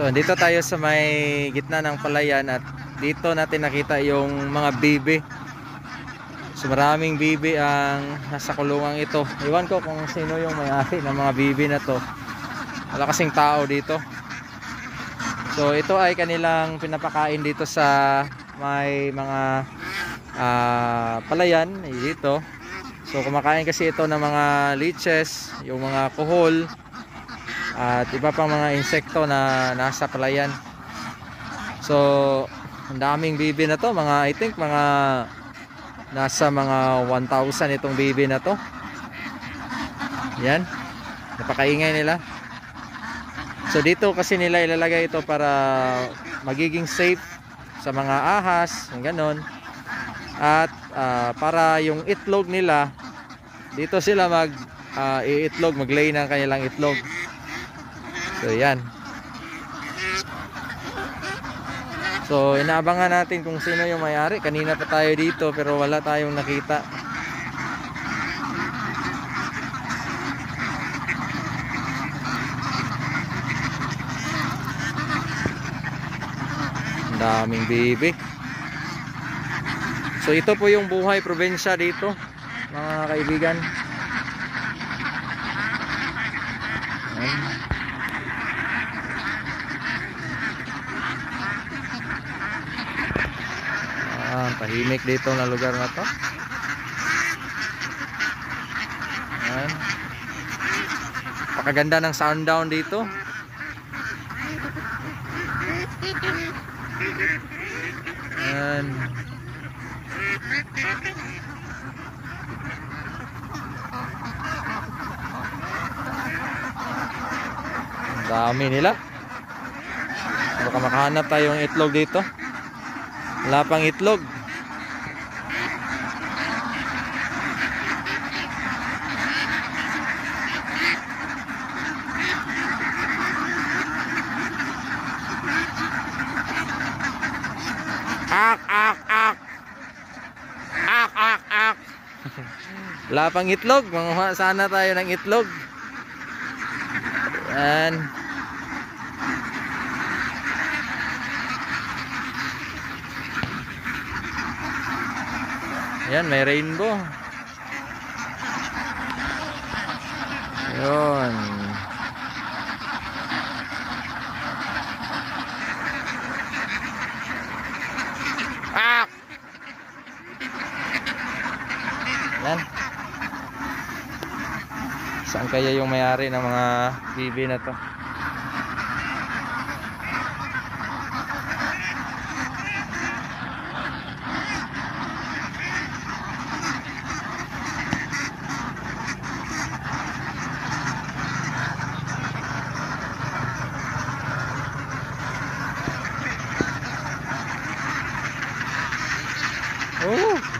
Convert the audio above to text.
So, dito tayo sa may gitna ng palayan at dito natin nakita yung mga bibi. So, maraming bibi ang nasa kulungang ito. Iwan ko kung sino yung may-ari ng mga bibi na to. Wala kasing tao dito. So, ito ay kanilang pinapakain dito sa may mga ah, palayan dito. So, kumakain kasi ito ng mga leeches, yung mga kuhol, at iba pang mga insekto na nasa palayan. So ang daming bibi na to mga I think mga nasa mga 1,000 itong bibi na to. Yan. Napakaingay nila. So dito kasi nila ilalagay ito para magiging safe sa mga ahas yung ganon at ah, para yung itlog nila dito sila mag ah, iitlog maglay ng kanilang itlog So yan. So inaabangan natin kung sino yung may-ari. Kanina pa tayo dito pero wala tayong nakita. Daming bibi. So ito po yung buhay probinsya dito, mga kaibigan. Ayan. Ah, tahimik dito na lugar na to. Ayan. Pakaganda ng sundown dito. Ayan. Dami nila. Baka makahanap tayong itlog dito. Wala pang itlog. Wala pang itlog. Manguha sana tayo ng itlog. Yan. Yan, may rainbow. Yun. Yan. Saan kaya yung may-ari ng mga bibi na to? Oh!